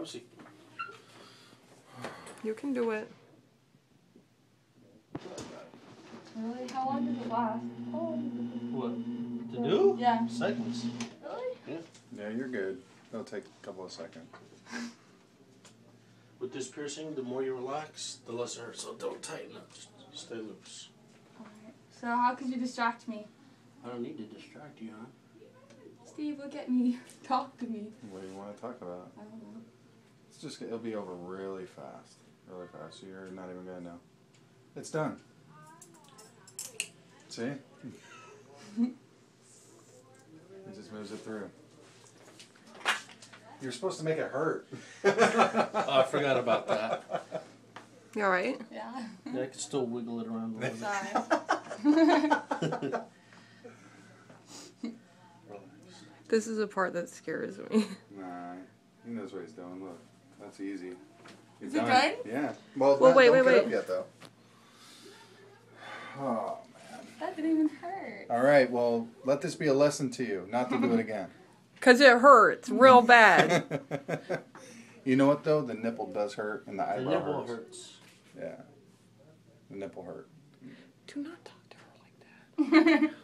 Have a seat. You can do it. Really? How long does it last? Oh. What? To do? Yeah. Seconds. Really? Yeah, you're good. It'll take a couple of seconds. With this piercing, the more you relax, the less it hurts. So don't tighten up. Just stay loose. Alright. So how could you distract me? I don't need to distract you, huh? Steve, look at me. Talk to me. What do you want to talk about? I don't know. It's just it'll be over really fast, really fast. So you're not even gonna know. It's done. See? it just moves it through. You're supposed to make it hurt. Oh, I forgot about that. You alright? Yeah. Yeah, I can still wiggle it around a little bit. Sorry. This is a part that scares me. Nah, he knows what he's doing. Look, that's easy. You're Is it done. good? Yeah. Well, Well, not- wait, don't wait, get wait. up yet though. Oh man. that didn't even hurt. All right. Well, let this be a lesson to you, not to do it again. Because it hurts real bad. you know what though? The nipple does hurt, and the The eyebrow nipple hurts. hurts. Yeah. The nipple hurt. Do not talk to her like that.